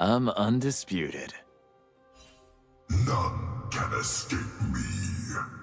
I'm undisputed. None can escape me.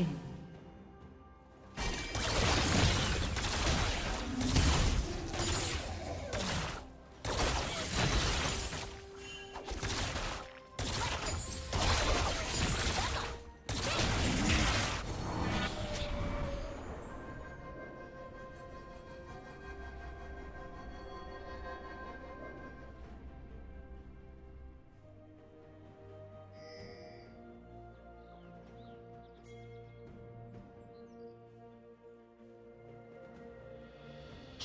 Dragon.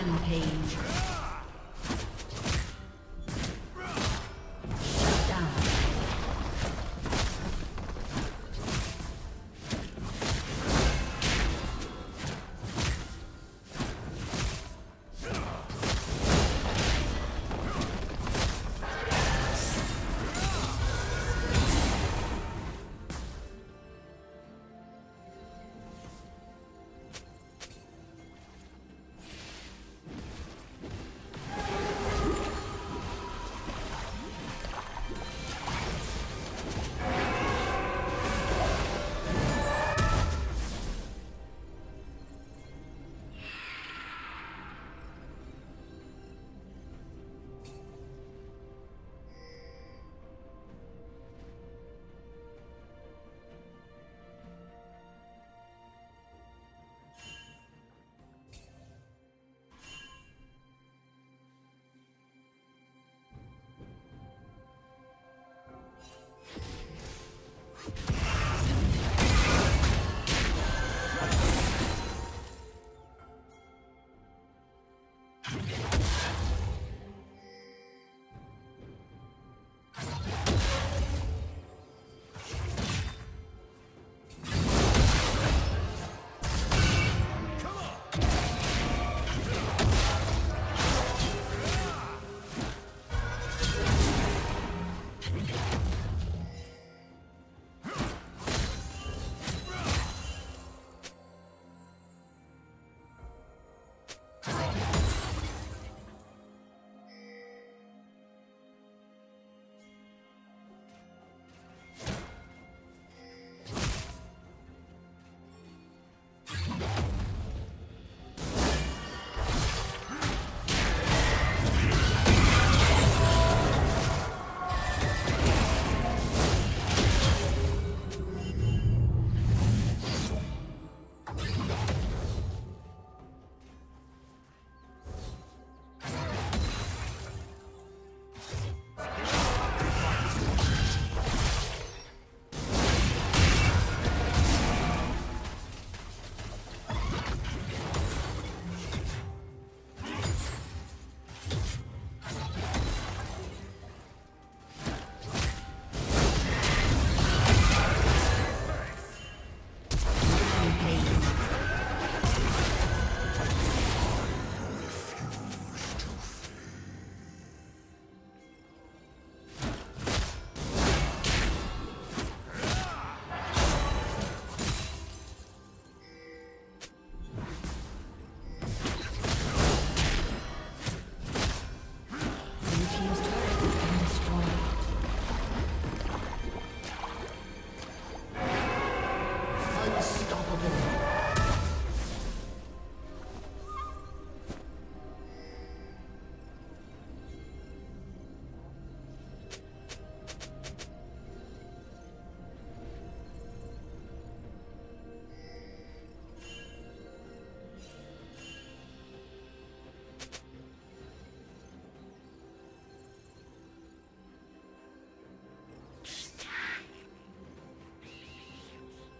Rampage.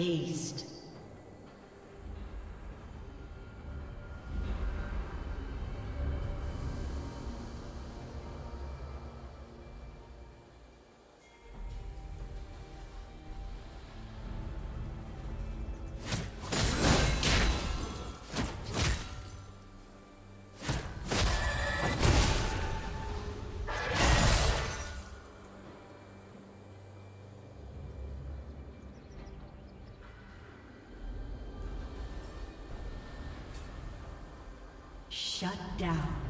Aced. Shut down.